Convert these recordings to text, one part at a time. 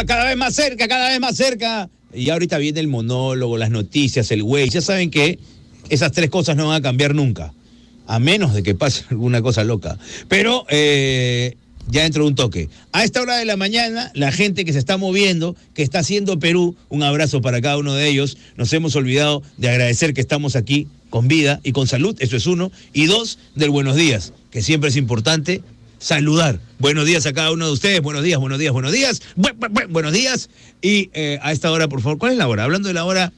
va cada vez más cerca, cada vez más cerca. Y ahorita viene el monólogo, las noticias, el güey. Ya saben que esas tres cosas no van a cambiar nunca. A menos de que pase alguna cosa loca. Pero eh, ya dentro de un toque. A esta hora de la mañana, la gente que se está moviendo, que está haciendo Perú, un abrazo para cada uno de ellos. Nos hemos olvidado de agradecer que estamos aquí con vida y con salud, eso es uno. Y dos, del buenos días, que siempre es importante saludar. Buenos días a cada uno de ustedes, buenos días, buenos días, buenos días, buenos días. Y eh, a esta hora, por favor, ¿cuál es la hora? Hablando de la hora,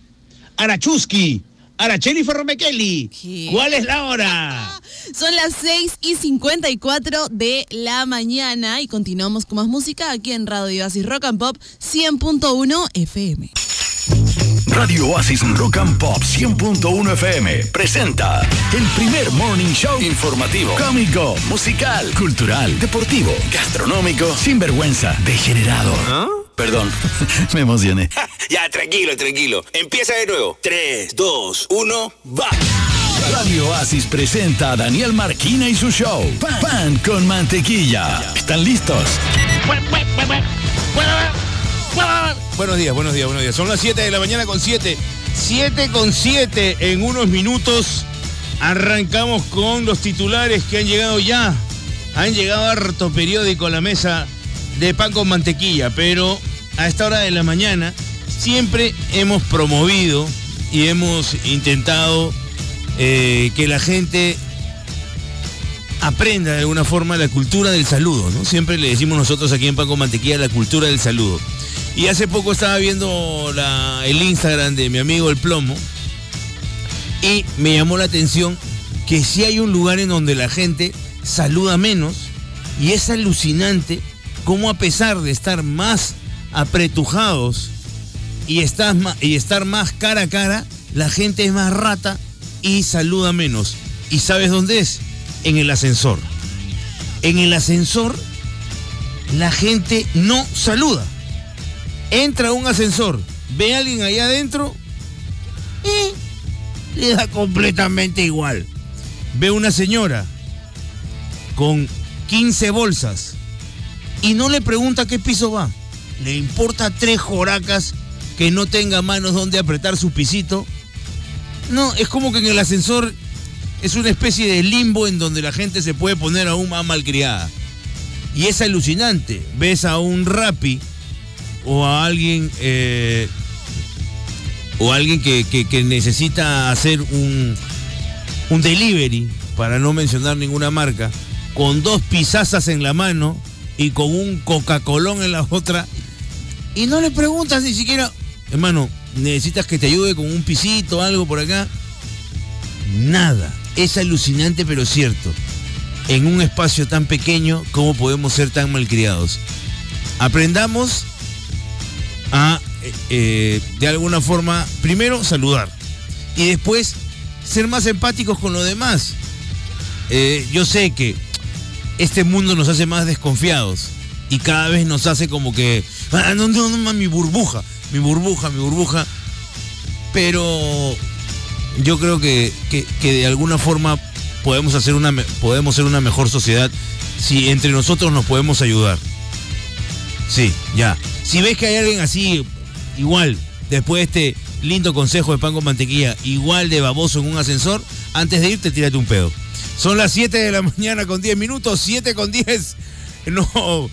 Arachuski. Aracheli Ferromekeli. ¿Cuál es la hora? Son las 6 y 54 de la mañana y continuamos con más música aquí en Radio Oasis Rock and Pop 100.1 FM. Radio Oasis Rock and Pop 100.1 FM presenta el primer morning show informativo, cómico, musical, cultural, deportivo, gastronómico, sin vergüenza, degenerado. ¿Ah? Perdón, me emocioné. ya, tranquilo, tranquilo. Empieza de nuevo. 3, 2, 1, va. Radio Oasis presenta a Daniel Marquina y su show. Pan, con mantequilla. ¿Están listos? Buenos días, buenos días, buenos días. Son las 7 de la mañana con 7. 7 con 7 en unos minutos. Arrancamos con los titulares que han llegado ya. Han llegado harto periódico a la mesa de pan con mantequilla, pero a esta hora de la mañana siempre hemos promovido y hemos intentado eh, que la gente aprenda de alguna forma la cultura del saludo, ¿no? Siempre le decimos nosotros aquí en Pan con Mantequilla la cultura del saludo. Y hace poco estaba viendo el Instagram de mi amigo El Plomo y me llamó la atención que si hay un lugar en donde la gente saluda menos y es alucinante cómo a pesar de estar más apretujados y estar más cara a cara, la gente es más rata y saluda menos. ¿Y sabes dónde es? En el ascensor. En el ascensor la gente no saluda. Entra un ascensor, ve a alguien ahí adentro y le da completamente igual. Ve una señora con 15 bolsas y no le pregunta qué piso va. Le importa tres joracas que no tenga manos donde apretar su pisito. No, es como que en el ascensor es una especie de limbo en donde la gente se puede poner aún más malcriada. Y es alucinante. Ves a un rapi o a alguien eh, o alguien que, que, necesita hacer un, un delivery, para no mencionar ninguna marca, con dos pisazas en la mano y con un Coca-Colón en la otra. Y no le preguntas ni siquiera, hermano, ¿necesitas que te ayude con un pisito, algo por acá? Nada. Es alucinante, pero cierto. En un espacio tan pequeño, ¿cómo podemos ser tan malcriados? Aprendamos a, eh, eh, de alguna forma, primero saludar y después ser más empáticos con los demás. Eh, yo sé que este mundo nos hace más desconfiados y cada vez nos hace como que, ah, no, no, no, mi burbuja, mi burbuja, mi burbuja. Pero yo creo que, de alguna forma podemos, hacer una, podemos ser una mejor sociedad si entre nosotros nos podemos ayudar. Sí, ya. Si ves que hay alguien así, igual, después de este lindo consejo de pan con mantequilla, igual de baboso en un ascensor, antes de irte, tírate un pedo. Son las 7 de la mañana con 10 minutos, 7 con 10. No,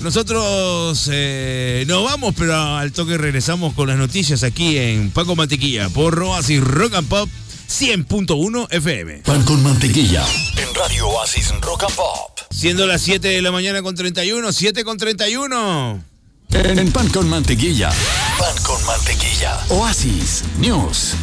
nosotros eh, nos vamos, pero al toque regresamos con las noticias aquí en Paco Mantequilla por Oasis Rock and Pop 100.1 FM. Pan con Mantequilla en Radio Oasis Rock and Pop. Siendo las 7 de la mañana con 31, 7 con 31. En Pan con Mantequilla. Pan con Mantequilla. Oasis News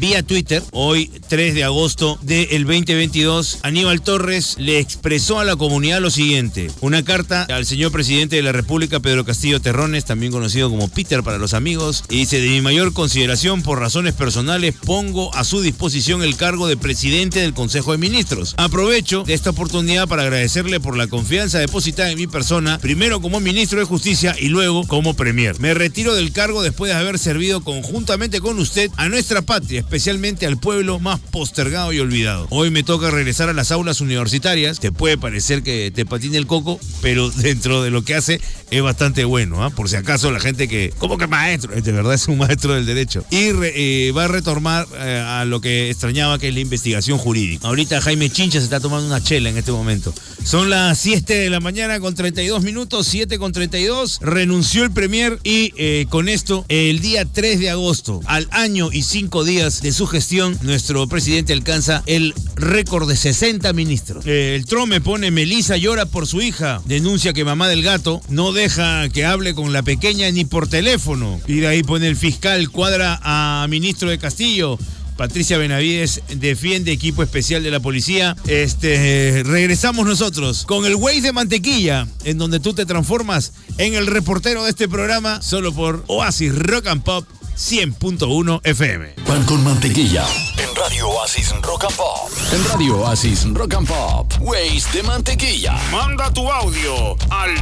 vía Twitter, hoy 3 de agosto del 2022, Aníbal Torres le expresó a la comunidad lo siguiente. Una carta al señor presidente de la República, Pedro Castillo Terrones, también conocido como Peter para los amigos, y dice, de mi mayor consideración por razones personales, pongo a su disposición el cargo de presidente del Consejo de Ministros. Aprovecho de esta oportunidad para agradecerle por la confianza depositada en mi persona, primero como ministro de Justicia y luego como premier. Me retiro del cargo después de haber servido conjuntamente con usted a nuestra patria especialmente al pueblo más postergado y olvidado. Hoy me toca regresar a las aulas universitarias. Te puede parecer que te patine el coco, pero dentro de lo que hace es bastante bueno. ¿ah? Por si acaso la gente que, ¿cómo que maestro? De verdad es un maestro del derecho. Y eh, va a retomar eh, a lo que extrañaba, que es la investigación jurídica. Ahorita Jaime Chincha se está tomando una chela en este momento. Son las 7 de la mañana con 32 minutos, 7 con 32. Renunció el Premier y eh, con esto, el día 3 de agosto, al año y 5 días de su gestión, nuestro presidente alcanza el récord de 60 ministros. el Trome pone Melisa llora por su hija, denuncia que mamá del gato no deja que hable con la pequeña ni por teléfono. Y de ahí pone el fiscal cuadra a ministro de Castillo Patricia Benavides defiende equipo especial de la policía. Este, regresamos nosotros con el Waze de mantequilla, en donde tú te transformas en el reportero de este programa, solo por Oasis Rock and Pop 100.1 FM. Pan con mantequilla. En Radio Oasis Rock and Pop. En Radio Oasis Rock and Pop. Waze de mantequilla. Manda tu audio al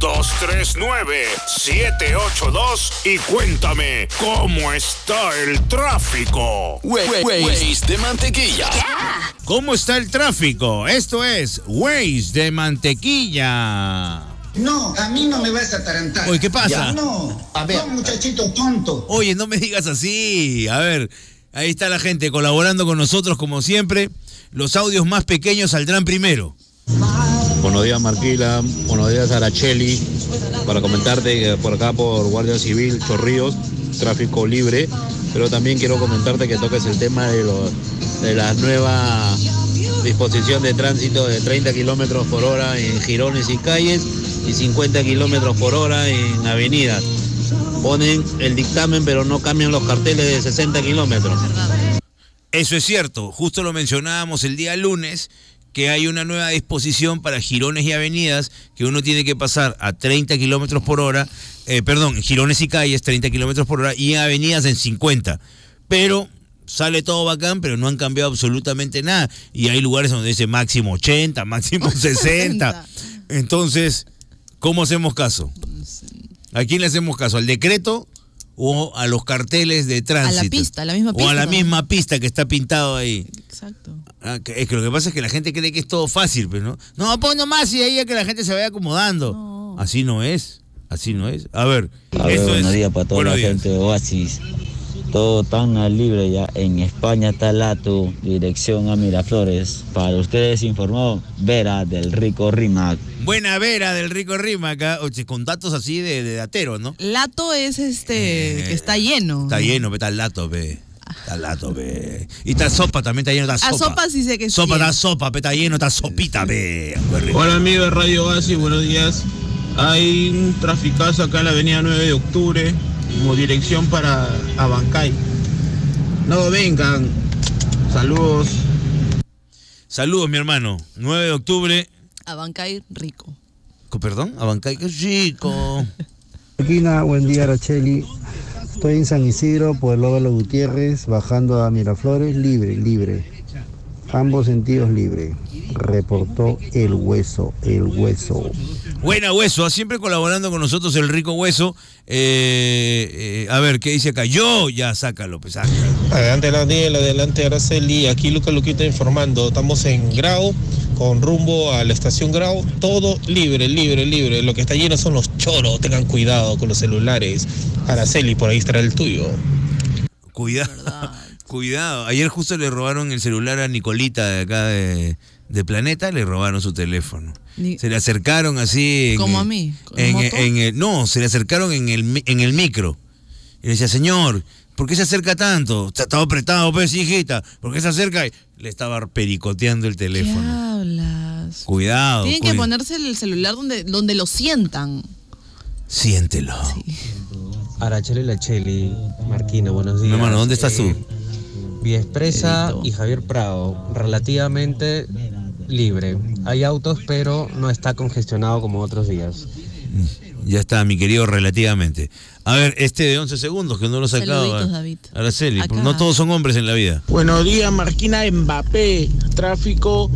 938-239-782 y cuéntame cómo está el tráfico. Waze de mantequilla. ¿Cómo está el tráfico? Esto es Waze de mantequilla. No, a mí no me vas a atarantar. Oye, ¿qué pasa? No, a ver. No, muchachito tonto. Oye, no me digas así. A ver, ahí está la gente colaborando con nosotros como siempre. Los audios más pequeños saldrán primero. Buenos días Marquila, buenos días Aracheli. Para comentarte que por acá por Guardia Civil, Chorrillos, tráfico libre. Pero también quiero comentarte que toques el tema de, lo, de la nueva disposición de tránsito de 30 kilómetros por hora en girones y calles y 50 kilómetros por hora en avenidas. Ponen el dictamen pero no cambian los carteles de 60 kilómetros. Eso es cierto, justo lo mencionábamos el día lunes que hay una nueva disposición para girones y avenidas que uno tiene que pasar a 30 kilómetros por hora, eh, perdón, girones y calles 30 kilómetros por hora y en avenidas en 50. Pero sale todo bacán, pero no han cambiado absolutamente nada. Y hay lugares donde dice máximo 80, máximo 60. Entonces, ¿cómo hacemos caso? ¿A quién le hacemos caso? ¿Al decreto o a los carteles de tránsito? A la pista, a la misma pista. O a la misma pista que está pintado ahí. Exacto. Ah, que- es que lo que pasa es que la gente cree que es todo fácil, pero no. No, pon nomás y ahí ya que la gente se vaya acomodando. No. Así no es. Así no es. A ver. A ver, esto buenos es- días para toda buenos la días. gente de Oasis. Todo tan al libre ya. En España está Lato, dirección a Miraflores. Para ustedes informado, Vera del Rico Rimac. Buena vera del rico Rima acá, oye, con datos así de, de datero, ¿no? Lato es este que está lleno. Eh, Está lleno, está el lato, pe. Está lato, pe. Y está sopa, también está lleno, está A sopa. sopa sí sé que. Sopa, está sopa, está lleno, está sopita, rico. Hola amigos de Radio Oasis, buenos días. Hay un traficazo acá en la avenida 9 de octubre, como dirección para Abancay. No vengan. Saludos. Saludos, mi hermano. 9 de octubre. Abancay rico. Co- Perdón, Abancay, qué chico. Esquina, buen día Aracheli. Estoy en San Isidro, Pueblo de los Gutiérrez, bajando a Miraflores, libre, libre. Ambos sentidos libre. Reportó el hueso, el hueso. Buena hueso, siempre colaborando con nosotros el rico hueso. Eh, eh, a ver, ¿qué dice acá? Yo, ya, sácalo, pues sácalo. Adelante Daniel, adelante Araceli. Aquí Luca Luquita informando. Estamos en Grau, con rumbo a la estación Grau. Todo libre, libre, libre. Lo que está lleno son los choros. Tengan cuidado con los celulares. Araceli, por ahí estará el tuyo. Cuidado, cuidado. Ayer justo le robaron el celular a Nicolita de acá de, de Planeta, le robaron su teléfono. Ni- Se le acercaron así. en ¿Como a el- mí? El- no, se le acercaron en el, en el micro. Y le decía, señor, ¿por qué se acerca tanto? Está todo apretado, pues, hijita. ¿Por qué se acerca? Y le estaba pericoteando el ¿Qué teléfono. hablas? Cuidado. Tienen que ponerse el celular donde, donde lo sientan. Siéntelo. Aracheli Lacheli, Marquina, buenos días. Mi hermano, ¿dónde estás tú? Vía Expresa y Javier Prado, relativamente libre. Hay autos, pero no está congestionado como otros días. Ya está, mi querido, relativamente. A ver, este de 11 segundos que no lo sacaba. David. Araceli, Acá. no todos son hombres en la vida. Buenos días, Marquina Mbappé. Tráfico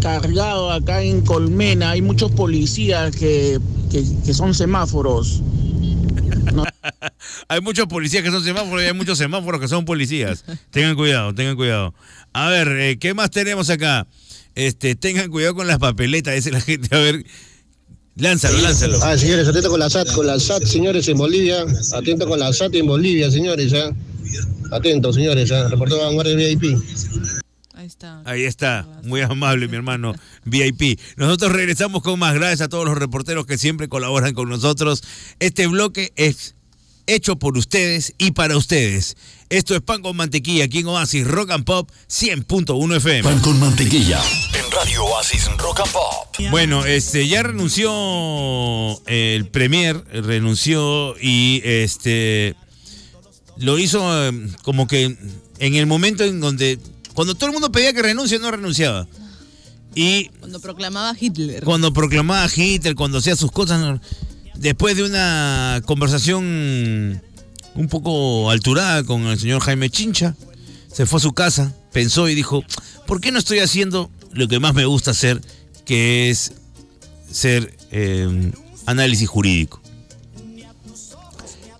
cargado acá en Colmena. Hay muchos policías que, que, que son semáforos. hay muchos policías que son semáforos y hay muchos semáforos que son policías. Tengan cuidado, tengan cuidado. A ver, eh, ¿qué más tenemos acá? Este, tengan cuidado con las papeletas, dice la gente. A ver, lánzalo, lánzalo. Ah, señores, atento con la SAT, con la SAT, señores, en Bolivia. Atento con la SAT en Bolivia, señores, ¿ya? Atento, señores, ¿ya? Reportó Vanguardia VIP. Ahí está. Ahí está, muy amable mi hermano VIP. Nosotros regresamos con más. Gracias a todos los reporteros que siempre colaboran con nosotros. Este bloque es hecho por ustedes y para ustedes. Esto es Pan con Mantequilla aquí en Oasis Rock and Pop 100.1 FM. Pan con mantequilla. En Radio Oasis Rock and Pop. Bueno, este ya renunció el premier, renunció y este lo hizo eh, como que en el momento en donde cuando todo el mundo pedía que renuncie no renunciaba. Y Cuando proclamaba Hitler. cuando proclamaba Hitler, cuando hacía sus cosas, no- después de una conversación un poco alturada con el señor Jaime Chincha, se fue a su casa, pensó y dijo, ¿por qué no estoy haciendo lo que más me gusta hacer, que es ser eh, análisis jurídico?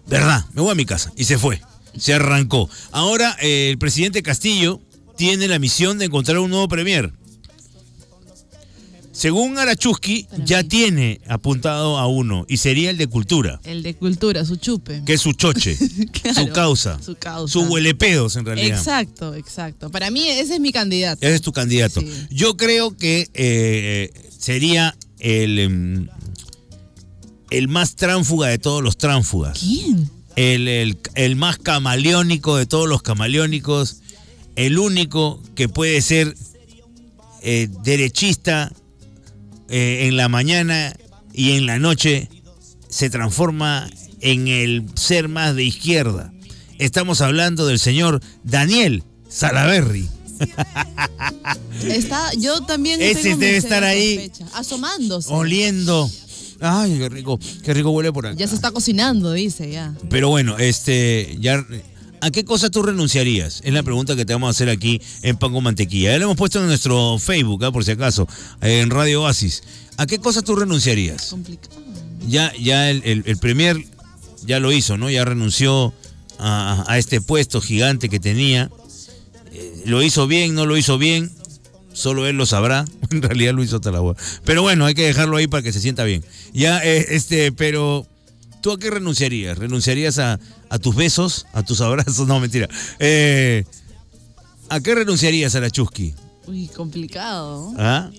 ¿Verdad? Me voy a mi casa. Y se fue. Se arrancó. Ahora eh, el presidente Castillo tiene la misión de encontrar un nuevo premier. Según Arachuski, ya tiene apuntado a uno y sería el de cultura, El de cultura, su chupe. que es su choche, Claro, su causa, Su causa. su huelepedos en realidad. Exacto, exacto. Para mí ese es mi candidato. Ese es tu candidato. Sí. Yo creo que eh, sería el, em, el más tránfuga de todos los tránfugas. ¿Quién? El, el- el más camaleónico de todos los camaleónicos. El único que puede ser eh, derechista eh, en la mañana y en la noche se transforma en el ser más de izquierda. Estamos hablando del señor Daniel Salaverry. Está, yo también. Ese tengo debe estar ahí. sospecha. Asomándose. oliendo. Ay, qué rico, qué rico huele por acá. Ya se está cocinando, dice ya. Pero bueno, este, ya, ¿a qué cosa tú renunciarías? Es la pregunta que te vamos a hacer aquí en Pan con Mantequilla. Ya lo hemos puesto en nuestro Facebook, ¿ah? por si acaso, en Radio Oasis. ¿A qué cosa tú renunciarías? Complicado. Ya, ya el, el- el Premier ya lo hizo, ¿no? Ya renunció a, a este puesto gigante que tenía. Eh, lo hizo bien, no lo hizo bien. Solo él lo sabrá. En realidad lo hizo hasta la hueá. Pero bueno, hay que dejarlo ahí para que se sienta bien. Ya, eh, este, pero ¿tú a qué renunciarías? ¿Renunciarías a, a tus besos, a tus abrazos? No, mentira. Eh, ¿A qué renunciarías a la Chusky? Uy, complicado. ¿Ah?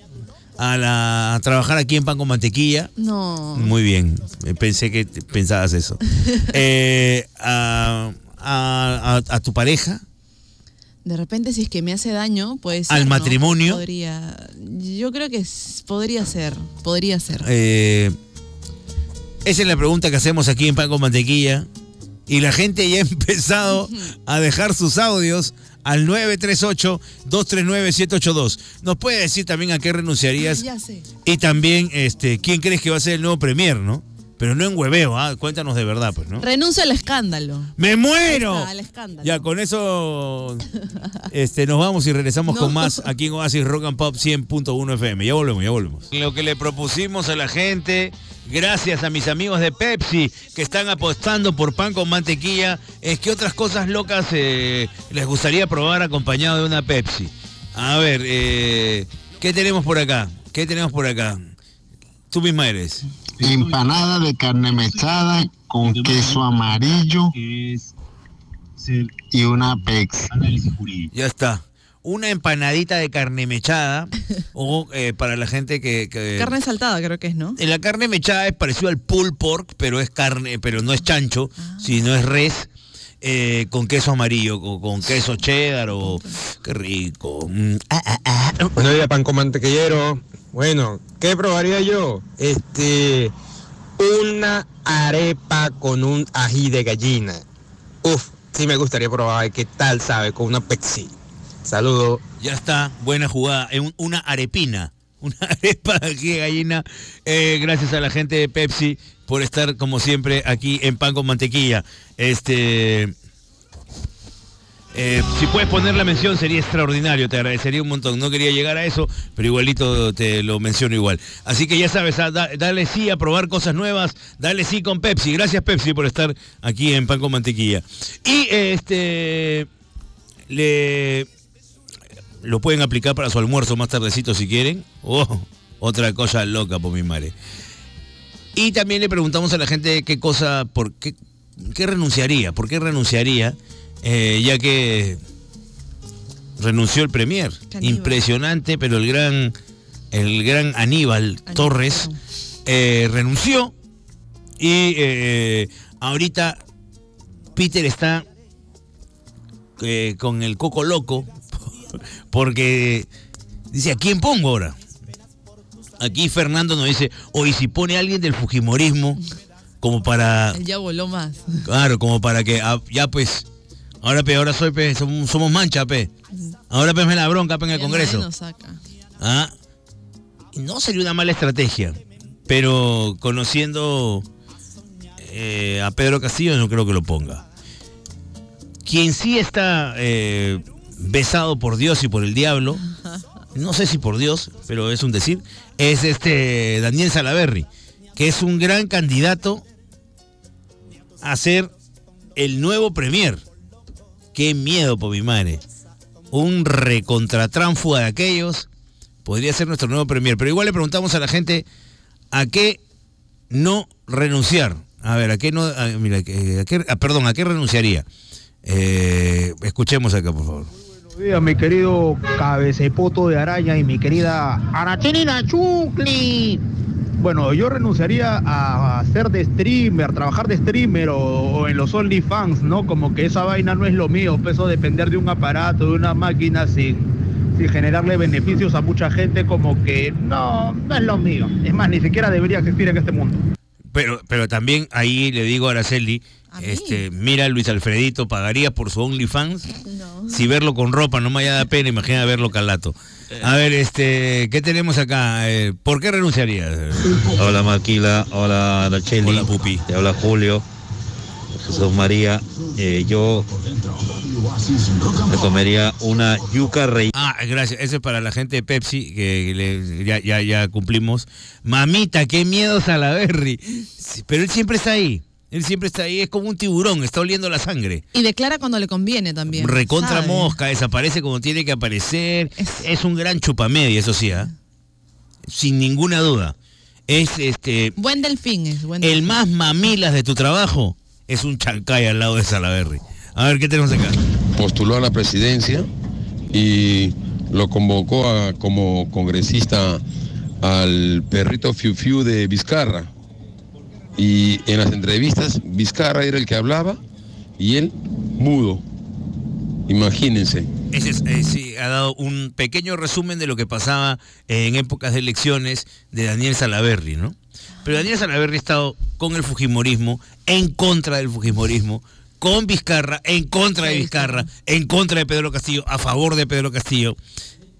A, la, a trabajar aquí en Pan con Mantequilla. No. Muy bien, Eh, pensé que pensabas eso. Eh, a, a- a- tu pareja, De repente, si es que me hace daño, pues. ¿Al matrimonio? Podría. Yo creo que podría ser. Podría ser. eh, esa es la pregunta que hacemos aquí en Pan con Mantequilla. Y la gente ya ha empezado a dejar sus audios al 938-239-782. Nos puede decir también a qué renunciarías Ya sé. y también este, quién crees que va a ser el nuevo premier, ¿no? Pero no en hueveo, ¿ah? cuéntanos de verdad, pues, ¿no? Renuncio al escándalo. ¡Me muero! Está, al escándalo. Ya, con eso este, nos vamos y regresamos No. con más aquí en Oasis Rock and Pop 100.1 FM. Ya volvemos, ya volvemos. Lo que le propusimos a la gente, gracias a mis amigos de Pepsi que están apostando por pan con mantequilla, es que otras cosas locas eh, les gustaría probar acompañado de una Pepsi. A ver, eh, ¿qué tenemos por acá? ¿Qué tenemos por acá? Tú misma eres. Empanada de carne mechada con queso amarillo y una pex. Ya está. Una empanadita de carne mechada o eh, para la gente que... que- Carne saltada, creo que es, ¿no? Eh, La carne mechada es parecido al pulled pork, pero es carne, pero no es chancho, sino es res. eh, con queso amarillo, con queso cheddar o qué rico. Mm, ah, ah, ah. Buenos días, pan con mantequillero. Bueno, ¿qué probaría yo? Este, una arepa con un ají de gallina. Uf, sí me gustaría probar qué tal sabe con una Pepsi. Saludos. Ya está, buena jugada. Un- Una arepina, una arepa aquí de gallina. Eh, gracias a la gente de Pepsi por estar como siempre aquí en Pan con Mantequilla. Este. Eh, si puedes poner la mención sería extraordinario, te agradecería un montón. No quería llegar a eso, pero igualito te lo menciono igual. Así que ya sabes, da- dale sí a probar cosas nuevas, dale sí con Pepsi. Gracias Pepsi por estar aquí en Pan con Mantequilla. Y este le lo pueden aplicar para su almuerzo más tardecito si quieren. Oh, otra cosa loca por mi madre. Y también le preguntamos a la gente qué cosa, por qué, qué renunciaría, por qué renunciaría, eh, ya que renunció el Premier. Impresionante, pero el gran, el gran Aníbal Torres eh, renunció y eh, ahorita Peter está eh, con el coco loco porque dice, ¿a quién pongo ahora? Aquí Fernando nos dice, oye, si pone a alguien del Fujimorismo, como para, ya voló más. claro, como para que, ah, ya pues, ahora pe, ahora soy pe, somos, somos mancha pe. Ahora pe me la bronca pe en el Congreso. nadie nos saca. Ah, no sería una mala estrategia, pero conociendo eh, a Pedro Castillo no creo que lo ponga. Quien sí está eh, besado por Dios y por el diablo, no sé si por Dios, pero es un decir, es este Daniel Salaverry, que es un gran candidato a ser el nuevo premier. Qué miedo por mi madre. Un recontratránfuga de aquellos podría ser nuestro nuevo premier. Pero igual le preguntamos a la gente a qué no renunciar. A ver, a qué no, a- mira, que- a qué- ah, perdón, a qué renunciaría. Eh, escuchemos acá, por favor. Días, mi querido cabecepoto de araña y mi querida Arachelina Chucli. Bueno, yo renunciaría a ser de streamer, trabajar de streamer o, en los OnlyFans, ¿no? Como que esa vaina no es lo mío, peso depender de un aparato, de una máquina sin, sin generarle beneficios a mucha gente, como que no, no es lo mío. Es más, ni siquiera debería existir en este mundo. Pero, pero también ahí le digo a Araceli, este, mira Luis Alfredito, ¿pagaría por su OnlyFans? Si verlo con ropa no me haya da pena, imagina verlo calato. A ver, este, ¿qué tenemos acá? Eh, ¿Por qué renunciaría? Hola Maquila, hola Aracheli. Hola, Pupi. Te habla Julio, Jesús María. Eh, yo me comería una yuca rey. Ah, gracias. Eso es para la gente de Pepsi, que le- ya, ya, ya cumplimos. Mamita, qué miedo Salaberry. Pero él siempre está ahí. Él siempre está ahí, es como un tiburón, está oliendo la sangre. Y declara cuando le conviene también. Recontra ¿sabe? mosca, desaparece como tiene que aparecer. Es, un gran chupamedia, eso sí, ¿ah? Sin ninguna duda. Es este. Buen delfín es, buen El delfín. más mamilas de tu trabajo es un chancay al lado de Salaberry. A ver, ¿qué tenemos acá? postuló a la presidencia y lo convocó a- como congresista al perrito Fiu Fiu de Vizcarra. Y en las entrevistas, Vizcarra era el que hablaba y él mudo. Imagínense. Ese es, eh, sí, ha dado un pequeño resumen de lo que pasaba en épocas de elecciones de Daniel Salaverry, ¿no? Pero Daniel Salaverry ha estado con el Fujimorismo, en contra del Fujimorismo, con Vizcarra, en contra de Vizcarra, en contra de Pedro Castillo, a favor de Pedro Castillo.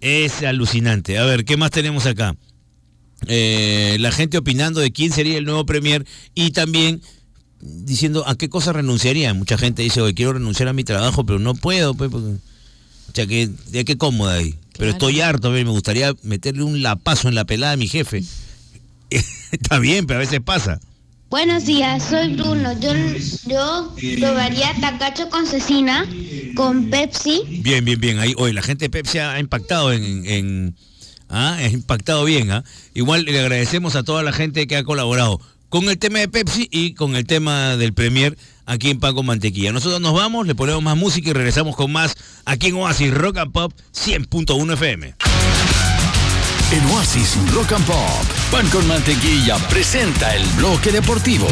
Es alucinante. A ver, ¿qué más tenemos acá? Eh, la gente opinando de quién sería el nuevo premier y también diciendo a qué cosa renunciaría. Mucha gente dice, oye, quiero renunciar a mi trabajo, pero no puedo, pues, porque... O sea, que, ya qué cómoda ahí. Pero estoy harto, me gustaría meterle un lapazo en la pelada a mi jefe. Está bien, pero a veces pasa. Buenos días, soy Bruno. Yo, yo probaría tacacho con cecina, con Pepsi. Bien, bien, bien. Ahí, oye, la gente de Pepsi ha impactado en... en- ¿ah? Ha impactado bien, ¿ah? Igual le agradecemos a toda la gente que ha colaborado con el tema de Pepsi y con el tema del Premier aquí en Paco Mantequilla. Nosotros nos vamos, le ponemos más música y regresamos con más aquí en Oasis Rock and Pop 100.1 FM. En Oasis Rock and Pop, Pan con Mantequilla presenta el bloque deportivo.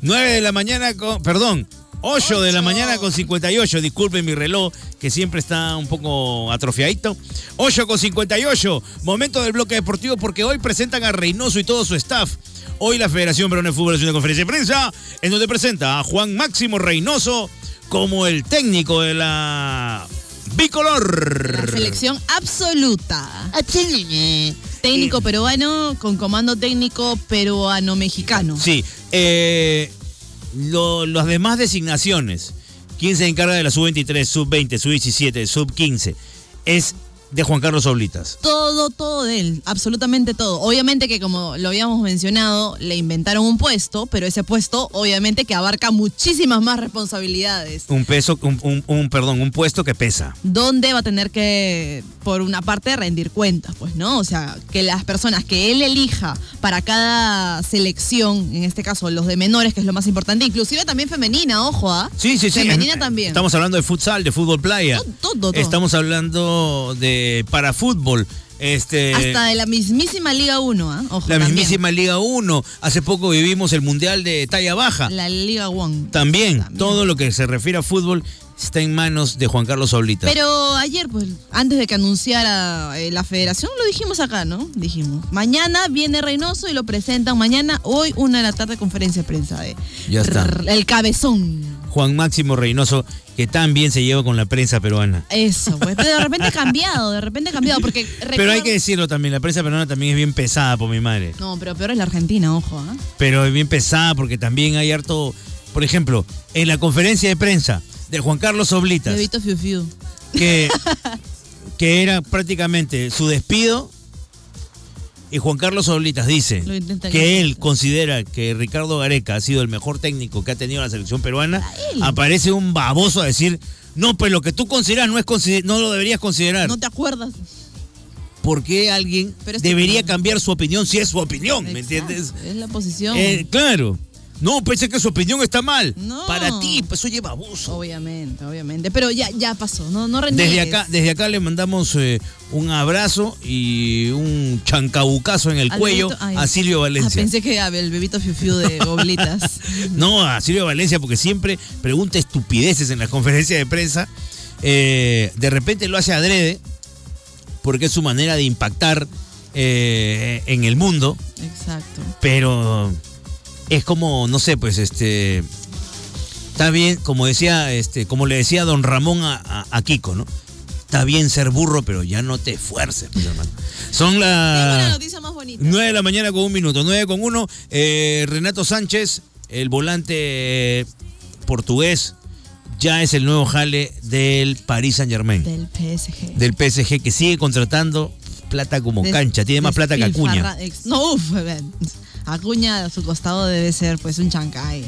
9 de la mañana con, perdón, 8 de la mañana con 58, disculpen mi reloj que siempre está un poco atrofiadito. 8 con 58, momento del bloque deportivo porque hoy presentan a Reynoso y todo su staff. Hoy la Federación Peruana de Fútbol hace una conferencia de prensa en donde presenta a Juan Máximo Reynoso como el técnico de la bicolor. La selección absoluta. Técnico peruano con comando técnico peruano-mexicano. Sí, eh, lo- las demás designaciones ¿Quién se encarga de la sub-23, sub-20, sub-17, sub-15? Es de Juan Carlos Oblitas. Todo, todo de él, absolutamente todo. Obviamente que como lo habíamos mencionado, le inventaron un puesto, pero ese puesto obviamente que abarca muchísimas más responsabilidades. Un peso, un, un- un- perdón, un puesto que pesa. Donde va a tener que, por una parte, rendir cuentas, pues, ¿no? O sea, que las personas que él elija para cada selección, en este caso los de menores, que es lo más importante, inclusive también femenina, ojo, ¿ah? Sí, sí, sí. Femenina Eh, también. Estamos hablando de futsal, de fútbol playa. todo, todo. Estamos hablando de para fútbol. Este, Hasta de la mismísima Liga 1, ¿ah? Ojo, la también. mismísima Liga 1. Hace poco vivimos el Mundial de talla baja. La Liga 1. También, todo lo que se refiere a fútbol está en manos de Juan Carlos Oblitas. Pero ayer, pues, antes de que anunciara eh, la federación, lo dijimos acá, ¿no? Dijimos, mañana viene Reynoso y lo presentan mañana, hoy, una de la tarde, conferencia de prensa de ya está. Rrr, el cabezón. Juan Máximo Reynoso, que tan bien se lleva con la prensa peruana. Eso, pues, pero de repente ha cambiado, de repente ha cambiado, porque Pero hay que decirlo también, la prensa peruana también es bien pesada por mi madre. No, pero peor es la Argentina, ojo, ¿ah? Pero es bien pesada porque también hay harto, por ejemplo, en la conferencia de prensa de Juan Carlos Oblitas, Bebito Fiu Fiu. que, que era prácticamente su despido, y Juan Carlos Oblitas dice que él considera que Ricardo Gareca ha sido el mejor técnico que ha tenido la selección peruana, aparece un baboso a decir, no, pues lo que tú consideras no, es consider- no lo deberías considerar. ¿No te acuerdas? ¿Por qué alguien debería cambiar su opinión si es su opinión? ¿Me entiendes? Es la posición. Eh, claro. No, pensé que su opinión está mal. No. Para ti, pues oye, baboso. Obviamente, obviamente. Pero ya, ya pasó, no, no Desde reniegues. acá, desde acá le mandamos eh, un abrazo y un chancabucazo en el Al cuello bebito- ay. a Silvio Ah, Valencia. pensé que el bebito Fiu de Oblitas. No, a Silvio Valencia porque siempre pregunta estupideces en las conferencias de prensa. Eh, de repente lo hace adrede porque es su manera de impactar eh, en el mundo. Exacto. pero es como, no sé, pues este. Está bien, como decía, este, como le decía don Ramón a, a- a Kiko, ¿no? Está bien ser burro, pero ya no te esfuerces, pues, hermano. Son las noticia más bonita. 9 de la mañana con un minuto, 9 con uno. Eh, Renato Sánchez, el volante portugués, ya es el nuevo jale del Paris Saint Germain, Del PSG. del PSG, que sigue contratando plata como Des- cancha, tiene más plata que Acuña. No, uf. Acuña a su costado debe ser pues un chancay.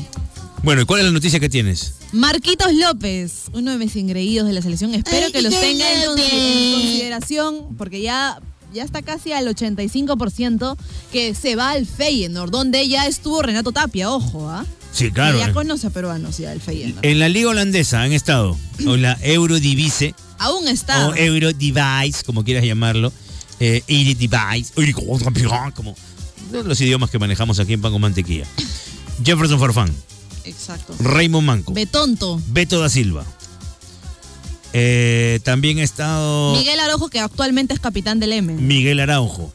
Bueno, ¿y cuál es la noticia que tienes? Marquitos López, uno de mis engreídos de la selección. Espero que los tenga en, consi- en consideración, porque ya, ya está casi al 85% que se va al Feyenoord, donde ya estuvo Renato Tapia, ojo, ¿ah? Sí, claro. Que ya conoce a peruanos ya el Feyenoord. En la liga holandesa han estado, o la Eurodivisie, Aún está. o Eurodivice, como quieras llamarlo, eh, Eredivisie, como los idiomas que manejamos aquí en Pan con Mantequilla. Jefferson Farfán, Exacto. Raymond Manco, Betonto. Beto da Silva. Eh, también ha estado Miguel Araujo, que actualmente es capitán del Emen. Miguel Araujo,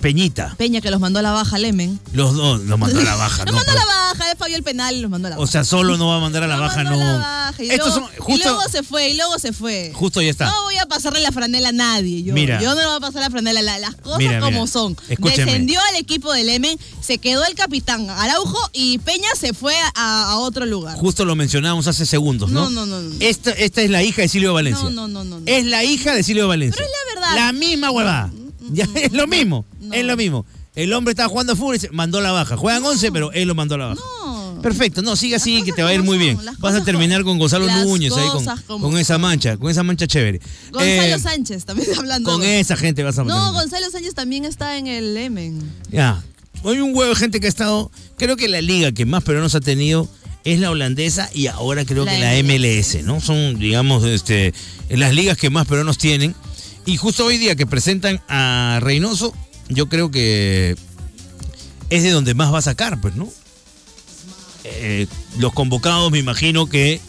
Peñita, Peña, que los mandó a la baja al Emen. los dos los mandó a la baja. Los no, mandó a la baja, él falló el penal y los mandó a la baja. o sea, solo no va a mandar a la baja, no. baja, y, Estos luego, son justo- y luego se fue, y luego se fue. Justo ya está. No voy a pasarle la franela a nadie. Yo, Mira. yo no le voy a pasar la franela. la- las cosas Mira, como mira. son. Descendió al equipo del Emen, se quedó el capitán Araujo y Peña se fue a, a otro lugar. Justo lo mencionábamos hace segundos, ¿no? No, no, no, no. Esta, esta es la hija de Silvio Valencia. No, no, no, no. no. Es la hija de Silvio Valencia. Pero es la verdad. La misma huevada. Ya, es lo mismo. Es lo mismo. El hombre estaba jugando fútbol y se mandó la baja. Juegan 11, pero él lo mandó a la baja. No. Perfecto. No, sigue así, que te va a ir muy bien. Vas a terminar con Gonzalo Núñez ahí con, como con esa mancha, con esa mancha chévere. Gonzalo Eh, Sánchez también hablando. Con esa gente vas a No. Gonzalo Sánchez también está en el Emen. Ya. Hay un huevo de gente que ha estado. Creo que la liga que más peruanos ha tenido es la holandesa y ahora creo La que la MLS, ¿no? Son, digamos, este, las ligas que más peruanos tienen. Y justo hoy día que presentan a Reynoso, yo creo que es de donde más va a sacar, pues, ¿no? Eh, los convocados, me imagino que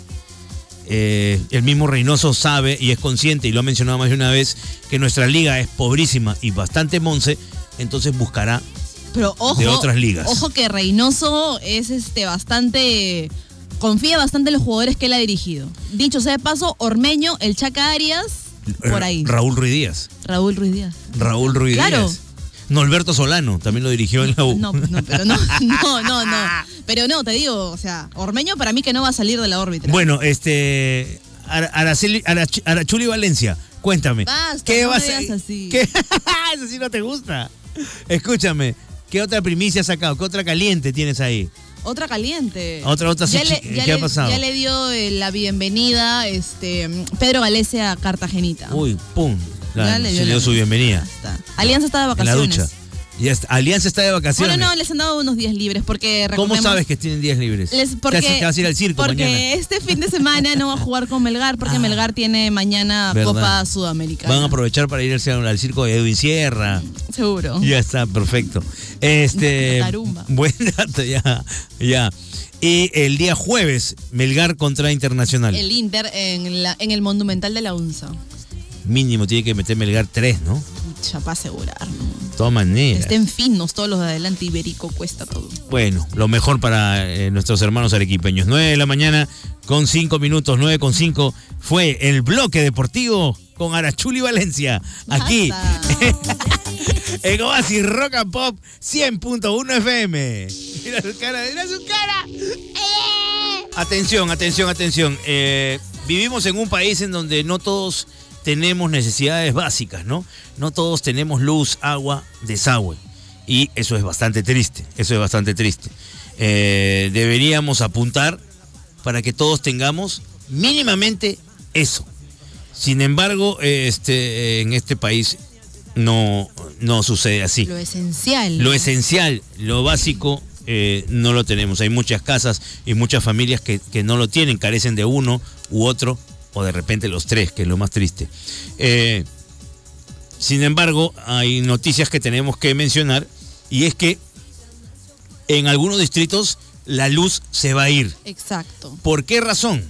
eh, el mismo Reynoso sabe y es consciente, y lo ha mencionado más de una vez, que nuestra liga es pobrísima y bastante monce, entonces buscará Pero ojo, de otras ligas. ojo que Reynoso es este bastante confía bastante en los jugadores que él ha dirigido. Dicho sea de paso, Ormeño, el Chaca Arias, por ahí. Raúl Ruiz Díaz. Raúl Ruiz Díaz. Raúl Ruiz Claro. Norberto Solano también lo dirigió en la U. No, no, pero no, no, no, no. Pero no, te digo, o sea, Ormeño para mí que no va a salir de la órbita. Bueno, este. Ara- Araceli, Arach- Arachuli Valencia, cuéntame. Basta, ¿Qué no vas a- así. ¿Qué? Eso sí no te gusta. Escúchame, ¿qué otra primicia has sacado? ¿Qué otra caliente tienes ahí? Otra caliente. Otra- otra ya le, ya ¿qué ha le- pasado? Ya le dio eh, la bienvenida este Pedro Galese a Cartagenita. Uy, pum. La- Ya le se dio le dio la- su bienvenida. Alianza está de En la vacaciones. ducha. Alianza está de vacaciones. Bueno, no, les han dado unos días libres porque ¿Cómo sabes que tienen días libres? Les, porque, vas- te vas a ir al circo porque mañana. este fin de semana no va a jugar con Melgar porque Melgar tiene mañana Ah. ¿Verdad? Copa Sudamericana. Van a aprovechar para irse al, al circo de Edwin Sierra. Seguro. Ya está, perfecto. Este. Tarumba. Buen dato, ya. Ya. Y el día jueves, Melgar contra Internacional. El Inter en, la, en el Monumental de la UNSA. Mínimo tiene que meter Melgar 3, ¿no? Chapa asegurar. ¿no? De todas maneras. Estén finos todos los de adelante, Ibérico cuesta todo. Bueno, lo mejor para eh, nuestros hermanos arequipeños. 9 de la mañana con 5 minutos, 9 con 5 fue el bloque deportivo con Arachuli Valencia. Aquí en Oasis Rock and Pop 100.1 FM. Mira su cara, mira su cara. Atención, atención, atención. Eh, vivimos en un país en donde no todos tenemos necesidades básicas, ¿no? No todos tenemos luz, agua, desagüe. Y eso es bastante triste, eso es bastante triste. Eh, deberíamos apuntar para que todos tengamos mínimamente eso. Sin embargo, este, en este país no, no sucede así. Lo esencial. Lo esencial, lo básico, eh, no lo tenemos. Hay muchas casas y muchas familias que, que no lo tienen, carecen de uno u otro, o de repente los tres, que es lo más triste. Eh, sin embargo, hay noticias que tenemos que mencionar, y es que en algunos distritos la luz se va a ir. Exacto. ¿Por qué razón?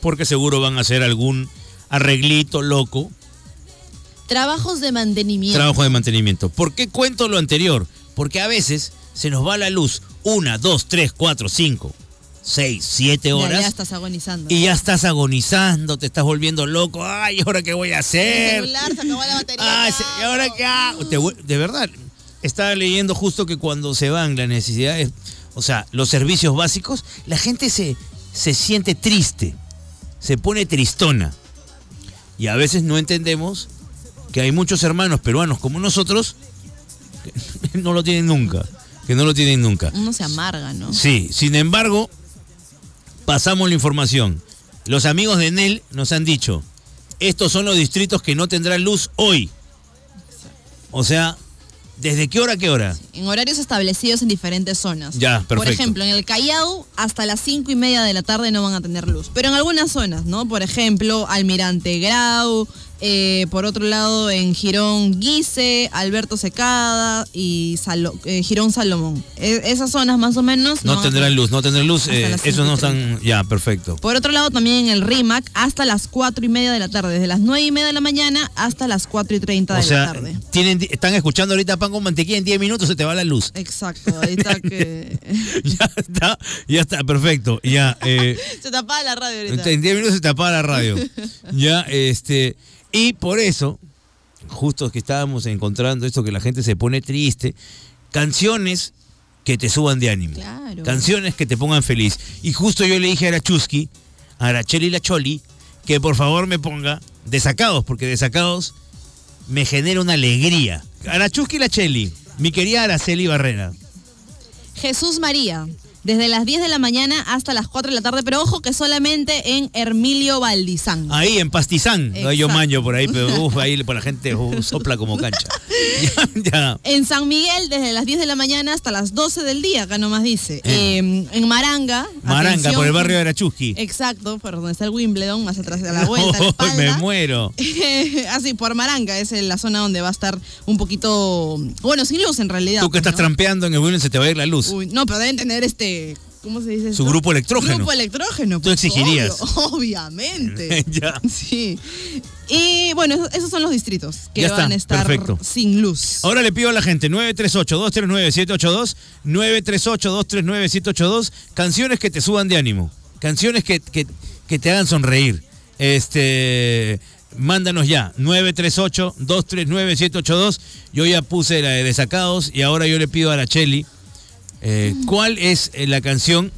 Porque seguro van a hacer algún arreglito loco Trabajos de mantenimiento. Trabajo de mantenimiento. ¿Por qué cuento lo anterior? Porque a veces se nos va la luz una, dos, tres, cuatro, cinco, seis, siete Ya, horas ya estás agonizando. y ya estás agonizando, te estás volviendo loco. Ay, ¿ahora qué voy a El hacer? celular se acabó la batería. Ay, ¿y ahora qué hago? Te de verdad, estaba leyendo justo que cuando se van las necesidades, o sea, los servicios básicos, la gente se, se siente triste, se pone tristona. Y a veces no entendemos que hay muchos hermanos peruanos como nosotros que no lo tienen nunca, que no lo tienen nunca. Uno se amarga, ¿no? Sí, sin embargo, pasamos la información. Los amigos de Nel nos han dicho, estos son los distritos que no tendrán luz hoy. O sea, ¿desde qué hora a qué hora? En horarios establecidos en diferentes zonas. Ya, Por perfecto. ejemplo, en el Callao hasta las cinco y media de la tarde no van a tener luz. Pero en algunas zonas, ¿no? Por ejemplo, Almirante Grau, eh, por otro lado en Girón Guise, Alberto Secada y Salo- eh, Girón Salomón. E- esas zonas más o menos. No, tendrán luz, no tendrán luz. Eh, esos no 5:30. están... Ya, perfecto. Por otro lado, también en el RIMAC hasta las cuatro y media de la tarde, desde las nueve y media de la mañana hasta las cuatro y treinta de O la tarde. tienen, están escuchando ahorita pan con mantequilla, en 10 minutos se te va la luz. Exacto, ahí está que... ya está, ya está, perfecto. Ya, Se tapaba la radio ahorita. En 10 minutos se te apaga la radio. ya, este. Y por eso, justo que estábamos encontrando esto que la gente se pone triste, canciones que te suban de ánimo. Claro. Canciones que te pongan feliz. Y justo yo le dije a Arachusky, a Aracheli la Choli, que por favor me ponga Desacados, porque Desacados me genera una alegría. Arachusky la Cheli, mi querida Araceli Barrera. Jesús María, desde las 10 de la mañana hasta las 4 de la tarde, pero ojo que solamente en Hermilio Valdizán. Ahí en Pastizán, no hay maño por ahí, pero uf, ahí por la gente uf, sopla como cancha. ya, ya. En San Miguel, desde las 10 de la mañana hasta las 12 del día, acá nomás dice. Eh, en Maranga. Maranga, atención, por el barrio de Arachuski. Exacto, por donde está el Wimbledon, más atrás de la vuelta. la me muero. Así, por Maranga, es la zona donde va a estar un poquito. Bueno, sin luz en realidad. Tú que estás ¿no? trampeando en el Williams se te va a ir la luz. Uy, no, pero deben tener este. ¿Cómo se dice? Su esto? grupo electrógeno. Grupo electrógeno. Tú pues, exigirías. obvio, obviamente. ya. Sí. Y bueno, esos- son los distritos que Ya está, van a estar perfecto. sin luz. Ahora le pido a la gente 938-239-782, 938-239-782, canciones que te suban de ánimo, canciones que, que- que te hagan sonreír. Este, mándanos ya, 938-239-782. Yo ya puse la de desacados y ahora yo le pido a Aracheli, eh, ¿cuál es eh, la canción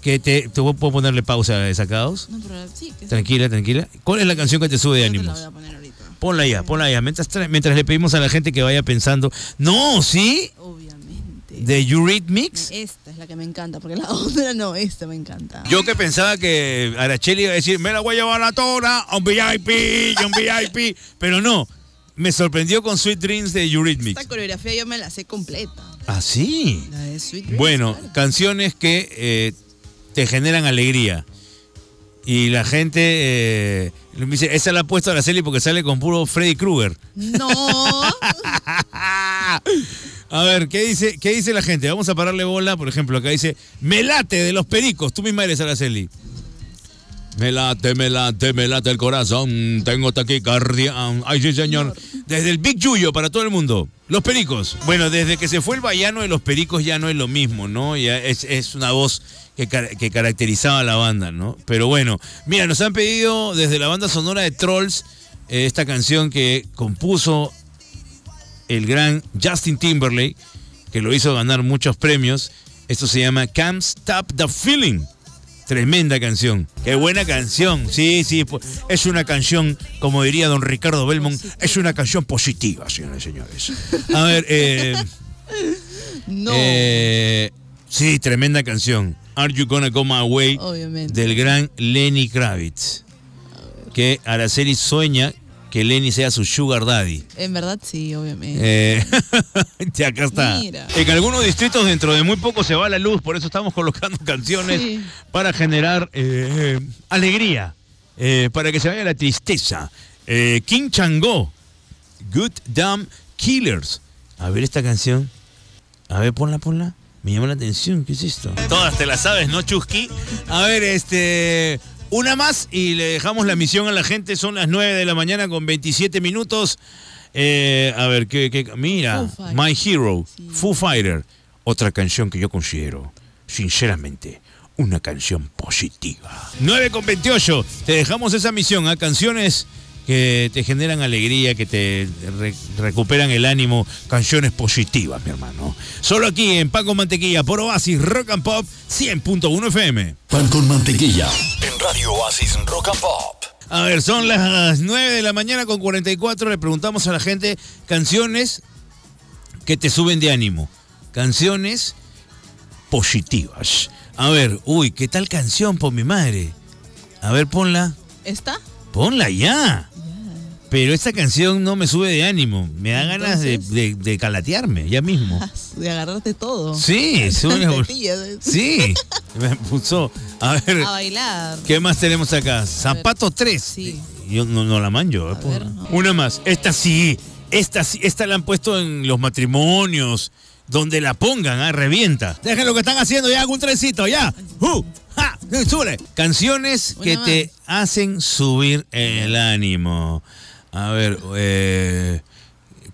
que te, te puedo ponerle pausa? No, pero sí, que Tranquila, tranquila. ¿Cuál es la canción que te sube de ánimos? Ponla ya, ponla ya. Mientras, tra- mientras le pedimos a la gente que vaya pensando. No, ¿sí? Obviamente. De Eurythmics. Esta es la que me encanta, porque la otra no, esta me encanta. Yo que pensaba que Aracheli iba a decir, me la voy a llevar a la tora, a un VIP, a un VIP. Pero no, me sorprendió con Sweet Dreams de Eurythmics. Esta coreografía yo me la sé completa. ¿Ah, sí? La de Sweet Dreams, Bueno, claro. canciones que eh, te generan alegría. Y la gente eh, me dice, esa la ha puesto a la serie porque sale con puro Freddy Krueger. No. A ver, ¿qué dice, ¿qué dice la gente? Vamos a pararle bola, por ejemplo, acá dice, me late de los pericos. Tú misma eres Araceli. Me late, me late, me late el corazón. Tengo taquicardia. Ay, sí, señor. Desde el Big Yuyo para todo el mundo. Los pericos. Bueno, desde que se fue el vallano de los pericos ya no es lo mismo, ¿no? Ya es, es una voz que, car- que caracterizaba a la banda, ¿no? Pero bueno, mira, nos han pedido desde la banda sonora de Trolls eh, esta canción que compuso el gran Justin Timberlake, que lo hizo ganar muchos premios. Esto se llama Can't Stop the Feeling. Tremenda canción. Qué buena canción. Sí, sí. Es una canción, como diría don Ricardo Belmont, es una canción positiva, señores y señores. A ver, eh, No. eh, sí, tremenda canción. Are You Gonna Go My Way? Obviamente. Del gran Lenny Kravitz. Que Araceli sueña que Lenny sea su sugar daddy. En verdad sí, obviamente. Eh, sí, acá está. Mira. En algunos distritos dentro de muy poco se va la luz, por eso estamos colocando canciones Sí. para generar eh, alegría, eh, para que se vaya la tristeza. Eh, King Chango, Good Damn Killers. A ver esta canción. A ver, ponla, ponla. Me llama la atención, ¿qué es esto? Todas te las sabes, ¿no, Chusky? A ver, este. Una más y le dejamos la misión a la gente. Son las 9 de la mañana con 27 minutos. Eh, a ver, ¿qué, qué- mira. My Hero, Foo Fighter. Otra canción que yo considero, sinceramente, una canción positiva. 9 con 28. Te dejamos esa misión a canciones que te generan alegría, que te re- recuperan el ánimo, canciones positivas, mi hermano. Solo aquí en Paco Mantequilla por Oasis Rock and Pop 100.1 FM. Pan con mantequilla. En Radio Oasis Rock and Pop. A ver, son las 9 de la mañana con 44. Le preguntamos a la gente canciones que te suben de ánimo. Canciones positivas. A ver, uy, ¿qué tal canción por mi madre? A ver, ponla. ¿Esta? Ponla ya. Pero esta canción no me sube de ánimo. Me da ganas de, de- de calatearme ya mismo. De agarrarte todo. Sí, sube- Calcetillas. sí. Me puso. A ver, A bailar. ¿qué más tenemos acá? Zapato 3. Yo no, no la manjo. eh. Una más. Esta sí. Esta sí. Esta la han puesto en los matrimonios. Donde la pongan, ah, revienta. Dejen lo que están haciendo ya, un trencito, ya. ¡Uh! ¡Ja! ¡Súbele! Canciones que Una te hacen subir el ánimo. A ver, eh,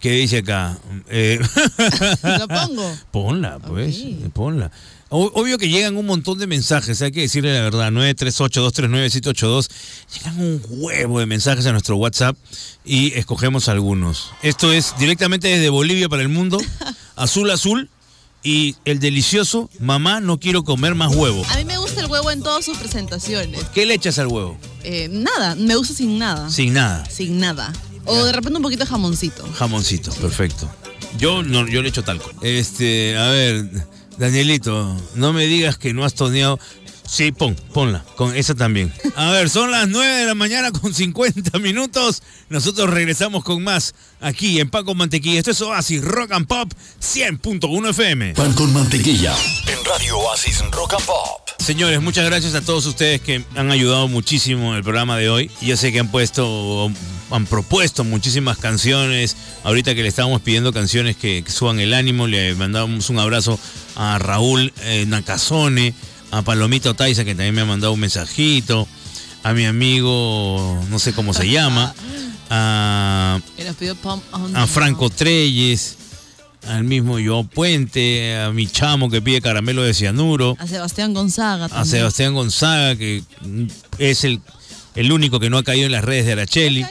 ¿qué dice acá? Eh, ¿Lo pongo? Ponla, pues, ponla. Obvio que llegan un montón de mensajes, hay que decirle la verdad, 938-239-782. Llegan un huevo de mensajes a nuestro WhatsApp y escogemos algunos. Esto es directamente desde Bolivia para el mundo, azul azul y el delicioso, mamá, no quiero comer más huevo. A mí me gusta el huevo en todas sus presentaciones. ¿Qué le echas al huevo? Eh, nada, me gusta sin nada. Sin nada. Sin nada. O de repente un poquito de jamoncito. Jamoncito, perfecto. Yo no, yo le echo talco. Este, a ver, Danielito, no me digas que no has toneado. Sí, pon, ponla, con esa también. A ver, son las 9 de la mañana con 50 minutos. Nosotros regresamos con más aquí en Paco Mantequilla. Esto es Oasis Rock and Pop 100.1 FM. Pan con mantequilla. En Radio Oasis Rock and Pop. Señores, muchas gracias a todos ustedes que han ayudado muchísimo en el programa de hoy. Yo sé que han puesto, han propuesto muchísimas canciones. Ahorita que le estábamos pidiendo canciones que, que suban el ánimo, le mandamos un abrazo a Raúl eh, Nakazone, a Palomito Taiza, que también me ha mandado un mensajito, a mi amigo, no sé cómo se llama, a, on a Franco Treyes, al mismo Joe Puente, a mi chamo que pide caramelo de cianuro A Sebastián Gonzaga a también. Sebastián Gonzaga, que es el el único que no ha caído en las redes de Aracheli.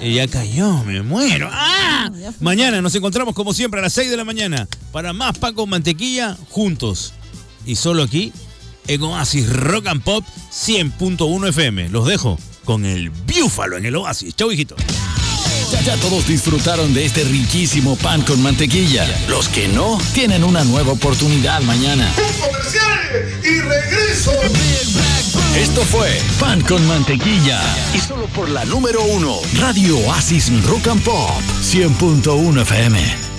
Y ya cayó, me muero. ¡Ah! Mañana nos encontramos como siempre a las 6 de la mañana para más pan con mantequilla juntos. Y solo aquí en Oasis Rock and Pop 100.1 FM. Los dejo con el Búfalo en el Oasis. Chau, hijito. Ya, ya todos disfrutaron de este riquísimo pan con mantequilla. Los que no, tienen una nueva oportunidad mañana. comercial y regreso. Esto fue Pan con Mantequilla. Y solo por la número uno, Radio Oasis Rock and Pop 100.1 FM.